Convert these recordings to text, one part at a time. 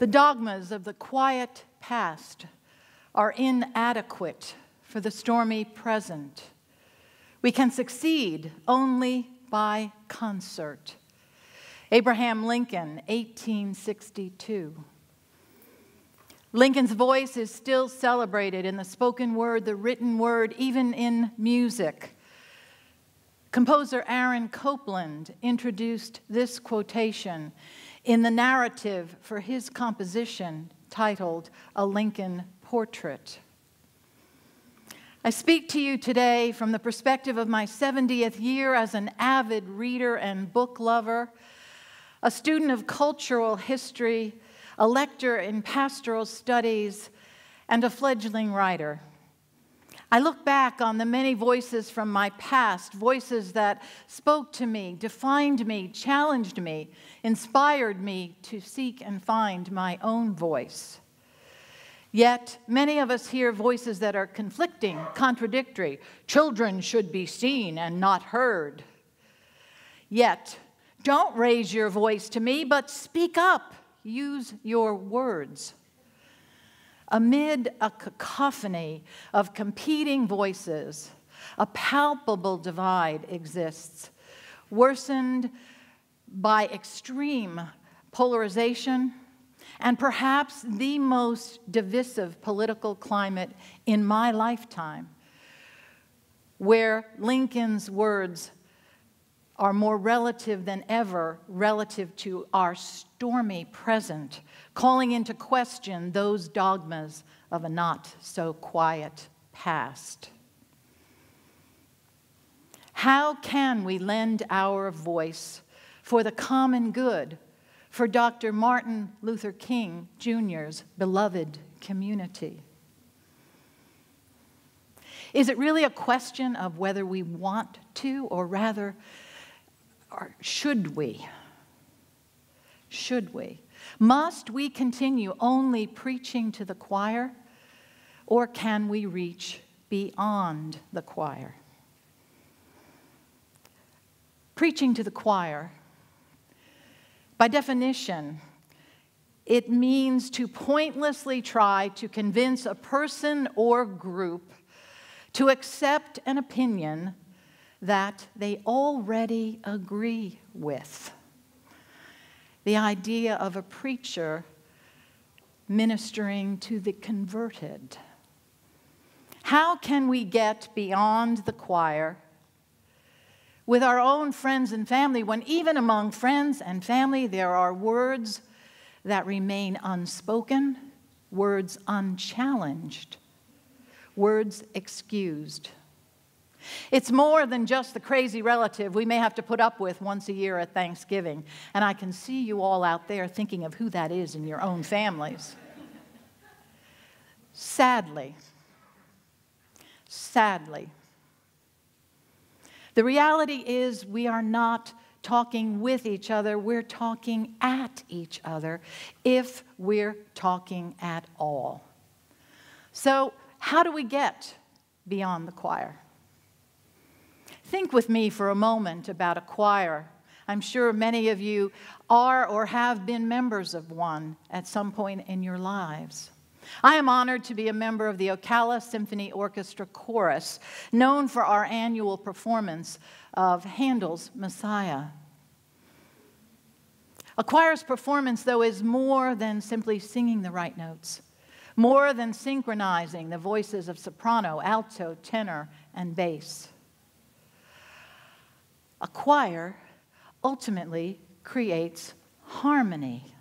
The dogmas of the quiet past are inadequate for the stormy present. We can succeed only by concert. Abraham Lincoln, 1862. Lincoln's voice is still celebrated in the spoken word, the written word, even in music. Composer Aaron Copland introduced this quotation in the narrative for his composition titled A Lincoln Portrait. I speak to you today from the perspective of my 70th year as an avid reader and book lover, a student of cultural history a lecturer in pastoral studies, and a fledgling writer. I look back on the many voices from my past, voices that spoke to me, defined me, challenged me, inspired me to seek and find my own voice. Yet, many of us hear voices that are conflicting, contradictory. Children should be seen and not heard. Yet, don't raise your voice to me, but speak up. Use your words. Amid a cacophony of competing voices, a palpable divide exists, worsened by extreme polarization and perhaps the most divisive political climate in my lifetime, where Lincoln's words are more relative than ever relative to our stormy present, calling into question those dogmas of a not so quiet past. How can we lend our voice for the common good, for Dr. Martin Luther King Jr.'s beloved community? Is it really a question of whether we want to, or rather, or should we? Should we? Must we continue only preaching to the choir, or can we reach beyond the choir? Preaching to the choir, by definition, it means to pointlessly try to convince a person or group to accept an opinion that they already agree with. The idea of a preacher ministering to the converted. How can we get beyond the choir with our own friends and family when, even among friends and family, there are words that remain unspoken, words unchallenged, words excused? It's more than just the crazy relative we may have to put up with once a year at Thanksgiving. And I can see you all out there thinking of who that is in your own families. Sadly, sadly, the reality is we are not talking with each other, we're talking at each other if we're talking at all. So, how do we get beyond the choir? Think with me for a moment about a choir. I'm sure many of you are or have been members of one at some point in your lives. I am honored to be a member of the Ocala Symphony Orchestra Chorus, known for our annual performance of Handel's Messiah. A choir's performance, though, is more than simply singing the right notes, more than synchronizing the voices of soprano, alto, tenor, and bass. A choir ultimately creates harmony.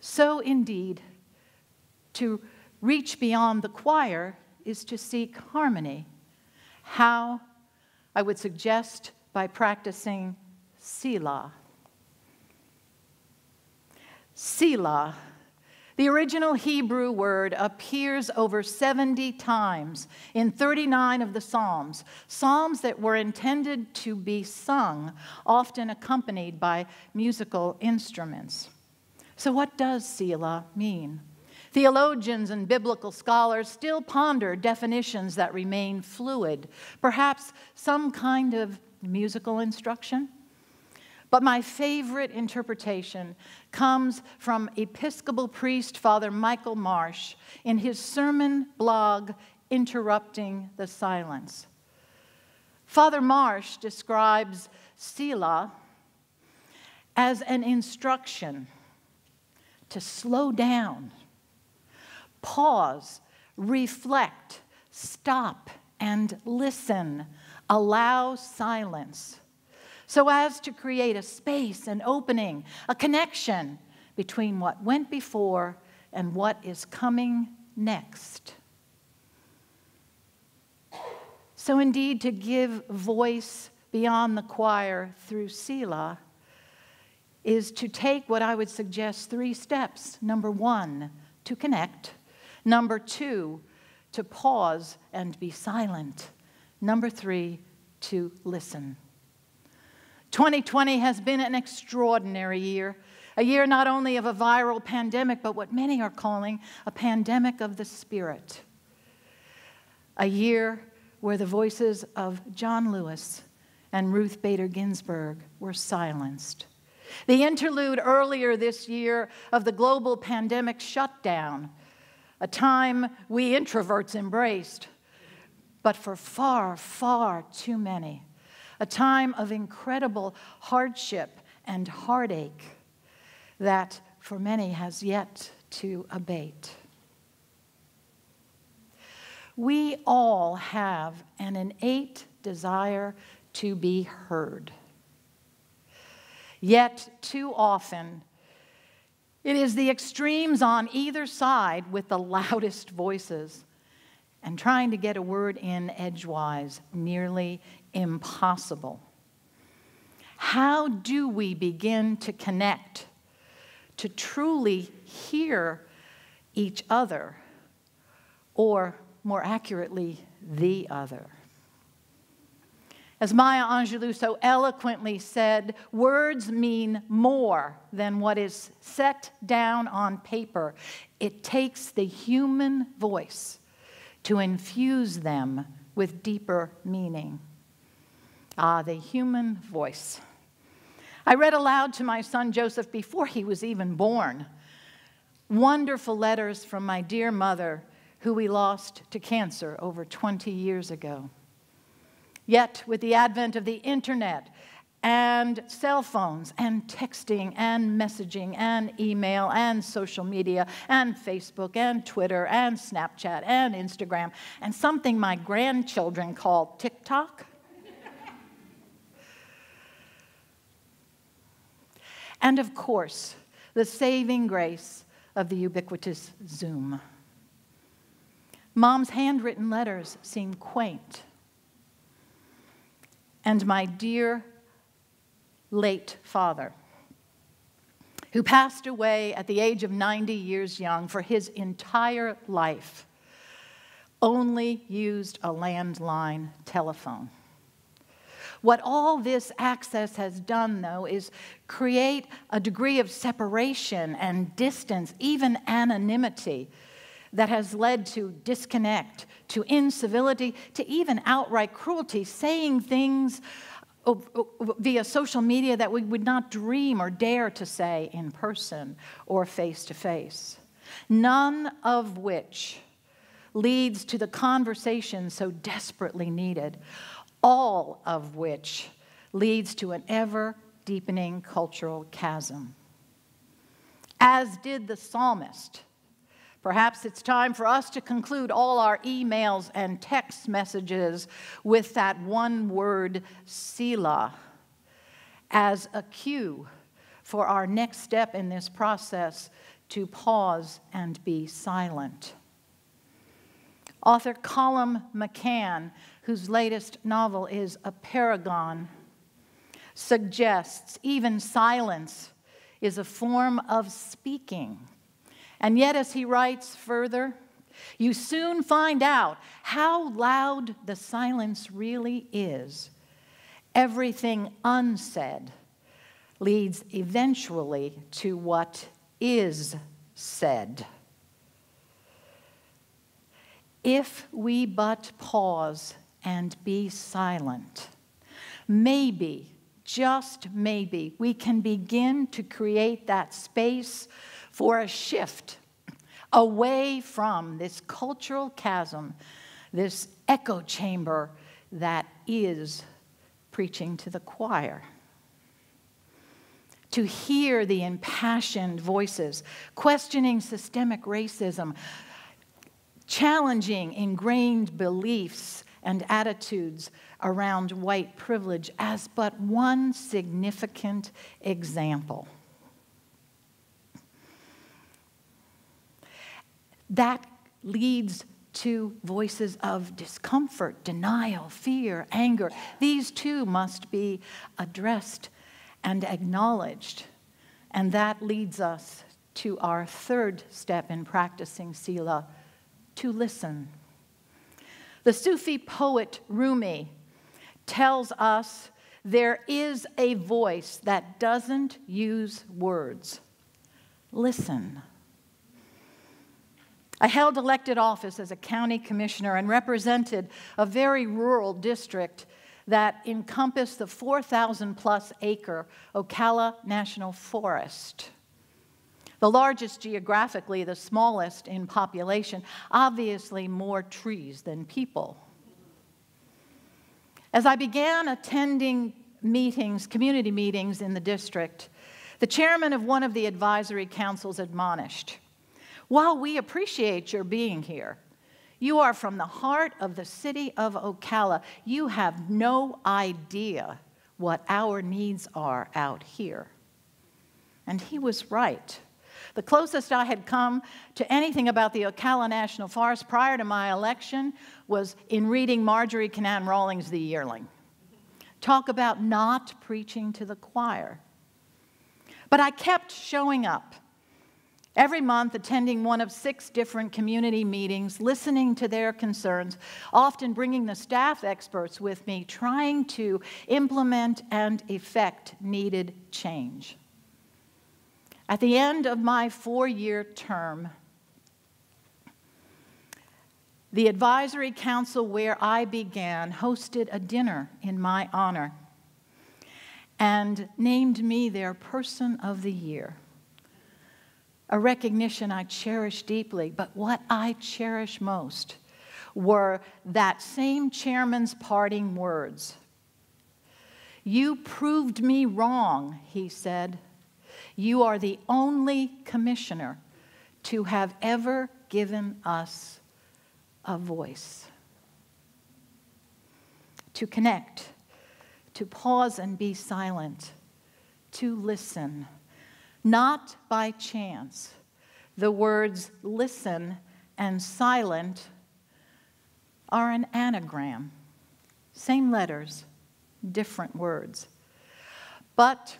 So, indeed, to reach beyond the choir is to seek harmony. How? I would suggest by practicing Selah. Selah the original Hebrew word appears over 70 times in 39 of the Psalms, Psalms that were intended to be sung, often accompanied by musical instruments. So, what does Selah mean? Theologians and biblical scholars still ponder definitions that remain fluid, perhaps some kind of musical instruction But my favorite interpretation comes from Episcopal priest Father Michael Marsh in his sermon blog, Interrupting the Silence. Father Marsh describes Selah as an instruction to slow down, pause, reflect, stop, and listen. Allow silence so as to create a space, an opening, a connection between what went before and what is coming next. So, indeed, to give voice beyond the choir through Selah is to take what I would suggest three steps. Number one, to connect. Number two, to pause and be silent. Number three, to listen. 2020 has been an extraordinary year, a year not only of a viral pandemic, but what many are calling a pandemic of the spirit. A year where the voices of John Lewis and Ruth Bader Ginsburg were silenced. The interlude earlier this year of the global pandemic shutdown, a time we introverts embraced, but for far, far too many a time of incredible hardship and heartache that for many has yet to abate. We all have an innate desire to be heard. Yet, too often, it is the extremes on either side with the loudest voices and trying to get a word in edgewise nearly impossible. How do we begin to connect, to truly hear each other, or more accurately, the other? As Maya Angelou so eloquently said, words mean more than what is set down on paper. It takes the human voice to infuse them with deeper meaning. Ah, the human voice. I read aloud to my son Joseph before he was even born. Wonderful letters from my dear mother, who we lost to cancer over 20 years ago. Yet, with the advent of the internet and cell phones and texting and messaging and email and social media and Facebook and Twitter and Snapchat and Instagram and something my grandchildren call TikTok, And of course, the saving grace of the ubiquitous Zoom. Mom's handwritten letters seem quaint. And my dear late father, who passed away at the age of 90 years young for his entire life, only used a landline telephone. What all this access has done, though, is create a degree of separation and distance, even anonymity, that has led to disconnect, to incivility, to even outright cruelty, saying things uh, uh, via social media that we would not dream or dare to say in person or face to face. None of which leads to the conversation so desperately needed all of which leads to an ever deepening cultural chasm. As did the psalmist. Perhaps it's time for us to conclude all our emails and text messages with that one word, Selah, as a cue for our next step in this process to pause and be silent. Author Colum McCann whose latest novel is Apeirogon, suggests even silence is a form of speaking. And yet, as he writes further, you soon find out how loud the silence really is. Everything unsaid leads eventually to what is said. If we but pause and be silent. Maybe, just maybe, we can begin to create that space for a shift away from this cultural chasm, this echo chamber that is preaching to the choir. To hear the impassioned voices questioning systemic racism, challenging ingrained beliefs and attitudes around white privilege as but one significant example. That leads to voices of discomfort, denial, fear, anger. These too must be addressed and acknowledged. And that leads us to our third step in practicing Selah to listen. The Sufi poet Rumi tells us there is a voice that doesn't use words. Listen. I held elected office as a county commissioner and represented a very rural district that encompassed the 4,000 plus acre Ocala National Forest. The largest geographically, the smallest in population, obviously more trees than people. As I began attending meetings, community meetings in the district, the chairman of one of the advisory councils admonished While we appreciate your being here, you are from the heart of the city of Ocala. You have no idea what our needs are out here. And he was right. The closest I had come to anything about the Ocala National Forest prior to my election was in reading Marjorie Kinnan Rawlings' The Yearling. Talk about not preaching to the choir. But I kept showing up every month, attending one of six different community meetings, listening to their concerns, often bringing the staff experts with me, trying to implement and effect needed change. At the end of my four year term, the advisory council where I began hosted a dinner in my honor and named me their person of the year. A recognition I cherish deeply, but what I cherish most were that same chairman's parting words. You proved me wrong, he said. You are the only commissioner to have ever given us a voice. To connect, to pause and be silent, to listen, not by chance. The words listen and silent are an anagram, same letters, different words. But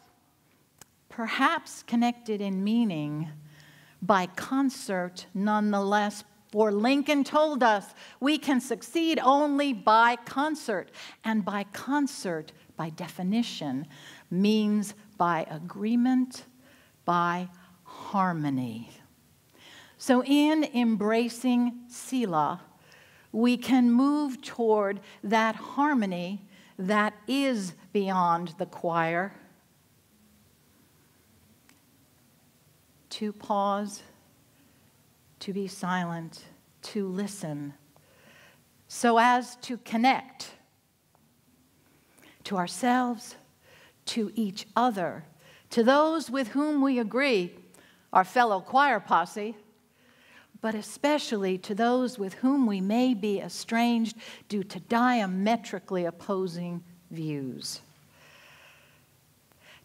perhaps connected in meaning by concert nonetheless. For Lincoln told us we can succeed only by concert, and by concert, by definition, means by agreement, by harmony. So, in embracing Selah, we can move toward that harmony that is beyond the choir to pause, to be silent, to listen, so as to connect to ourselves, to each other, to those with whom we agree, our fellow choir posse, but especially to those with whom we may be estranged due to diametrically opposing views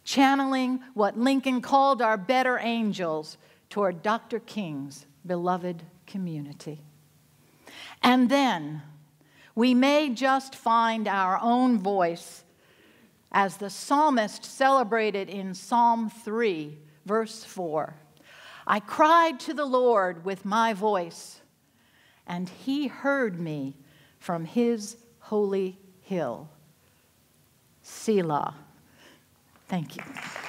channeling what Lincoln called our better angels toward Dr. King's beloved community. And then we may just find our own voice as the psalmist celebrated in Psalm 3, verse 4. I cried to the Lord with my voice, and he heard me from his holy hill. Selah. Thank you.